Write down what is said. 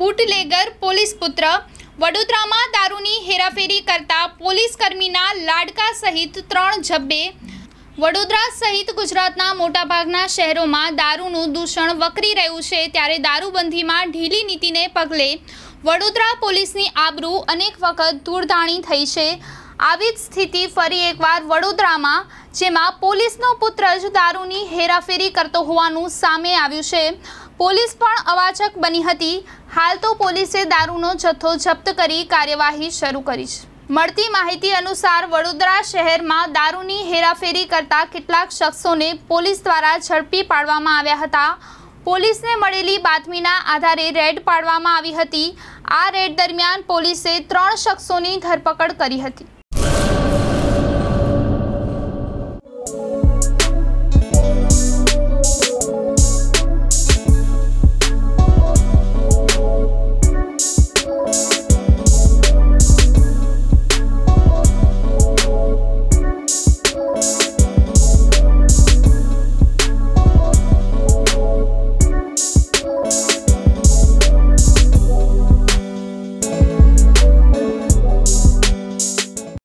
Bootlegger police પુત્ર વડોદરામાં દારૂની હેરાફેરી કરતા પોલીસ કર્મીના લાડકા સહિત ત્રણ જબ્બે વડોદરા સહિત ગુજરાતના મોટાભાગના શહેરોમાં દારૂનું દૂષણ વકરી રહ્યું છે ત્યારે દારૂબંધીમાં ઢીલી નીતિને પગલે વડોદરા પોલીસની આબરૂ અનેક વખત ધૂળધાણી થઈ છે. આવી જ સ્થિતિ ફરી એકવાર વડોદરામાં, જેમાં પોલીસનો પુત્ર જ દારૂની હેરાફેરી કરતો હોવાનું સામે આવ્યું છે. પોલીસ પણ અવાચક બની હતી. હાલ તો પોલીસે દારૂનો જથ્થો જપ્ત કરી કાર્યવાહી શરૂ કરી છે. મળતી માહિતી અનુસાર વડોદરા શહેરમાં દારૂની હેરાફેરી કરતા કેટલાક શખ્સોને પોલીસ દ્વારા ઝડપી પાડવામાં આવ્યા હતા. પોલીસને મળેલી બાતમીના આધારે રેડ પાડવામાં આવી હતી. આ રેડ દરમિયાન પોલીસે ત્રણ શખ્સોની ધરપકડ કરી હતી.